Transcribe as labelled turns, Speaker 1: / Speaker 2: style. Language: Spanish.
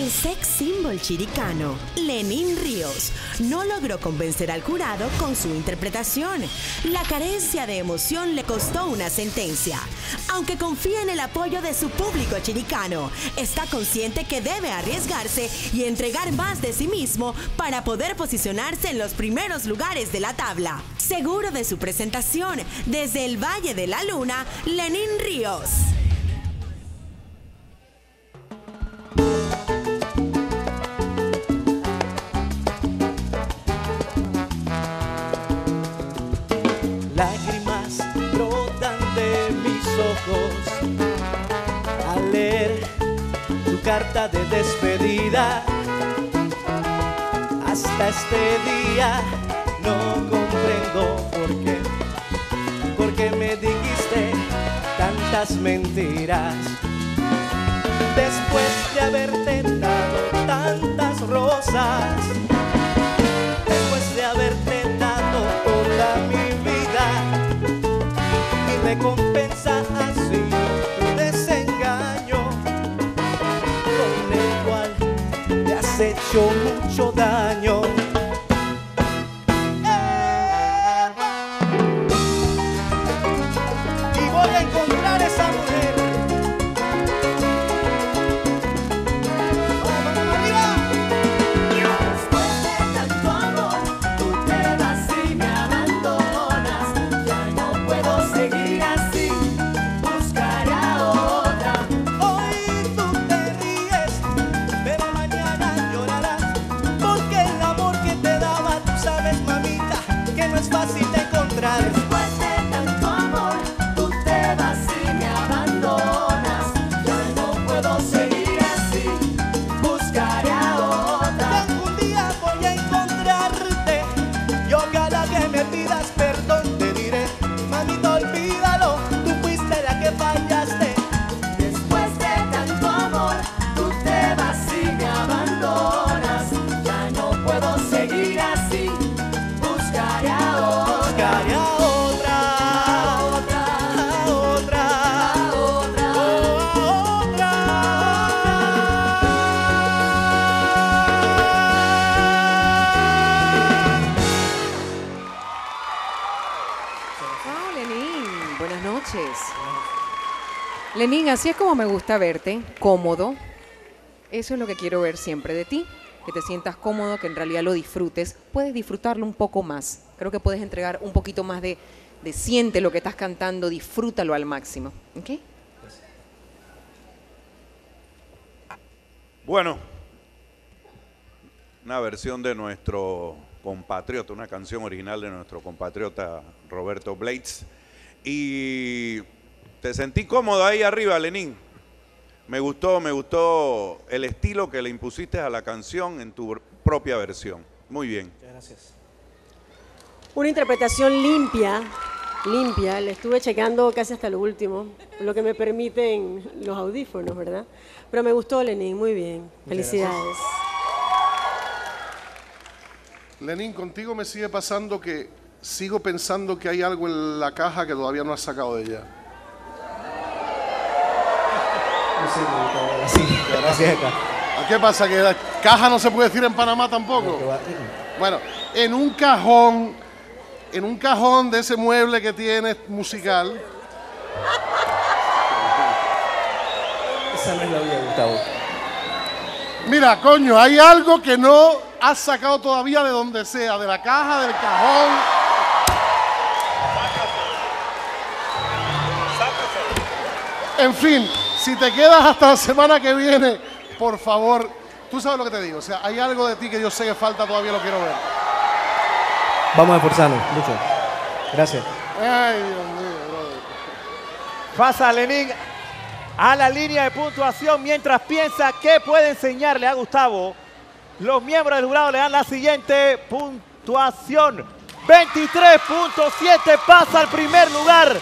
Speaker 1: El sex symbol chiricano, Lenín Ríos, no logró convencer al jurado con su interpretación. La carencia de emoción le costó una sentencia. Aunque confía en el apoyo de su público chiricano, está consciente que debe arriesgarse y entregar más de sí mismo para poder posicionarse en los primeros lugares de la tabla. Seguro de su presentación, desde el Valle de la Luna, Lenín Ríos.
Speaker 2: Carta de despedida. Hasta este día no comprendo por qué, porque me dijiste tantas mentiras. Después de haberte dado tantas rosas, después de haberte dado toda mi vida, y recompensa
Speaker 3: Lenín. Buenas noches. Lenín, así es como me gusta verte, cómodo. Eso es lo que quiero ver siempre de ti, que te sientas cómodo, que en realidad lo disfrutes. Puedes disfrutarlo un poco más. Creo que puedes entregar un poquito más de, de siente lo que estás cantando, disfrútalo al máximo. ¿Ok?
Speaker 4: Bueno, una versión de nuestro compatriota, una canción original de nuestro compatriota Roberto Blades. Y te sentí cómodo ahí arriba, Lenín. Me gustó, me gustó el estilo que le impusiste a la canción en tu propia versión. Muy bien.
Speaker 2: Gracias.
Speaker 5: Una interpretación limpia, limpia. Le estuve checando casi hasta lo último, lo que me permiten los audífonos, ¿verdad? Pero me gustó, Lenín, muy bien. Felicidades.
Speaker 6: Lenín, contigo me sigue pasando que sigo pensando que hay algo en la caja que todavía no has sacado de ella.
Speaker 2: Gracias.
Speaker 6: ¿Qué pasa? ¿Que la caja no se puede decir en Panamá tampoco? Bueno, en un cajón, en un cajón de ese mueble que tienes musical,
Speaker 2: Esa no es la vida, Gustavo.
Speaker 6: mira, coño, hay algo que no has sacado todavía de donde sea, de la caja, del cajón. En fin, si te quedas hasta la semana que viene, por favor, tú sabes lo que te digo. O sea, hay algo de ti que yo sé que falta, todavía lo quiero ver.
Speaker 2: Vamos a esforzarnos mucho. Gracias.
Speaker 6: Ay, Dios mío.
Speaker 7: Pasa Lenín a la línea de puntuación mientras piensa qué puede enseñarle a Gustavo. Los miembros del jurado le dan la siguiente puntuación. 23.7 pasa al primer lugar.